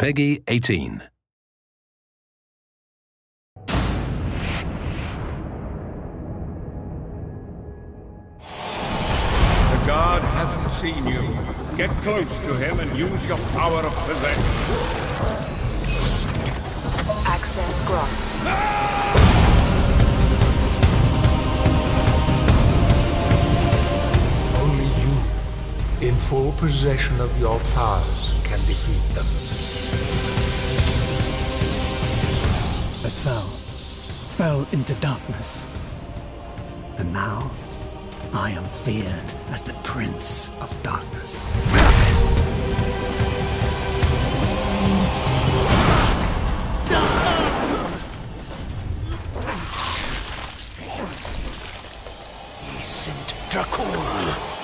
PEGI 18. The guard hasn't seen you. Get close to him and use your power of possession. Access granted. Only you, in full possession of your powers, can defeat them. fell, fell into darkness. And now, I am feared as the Prince of Darkness. He sent Dracul.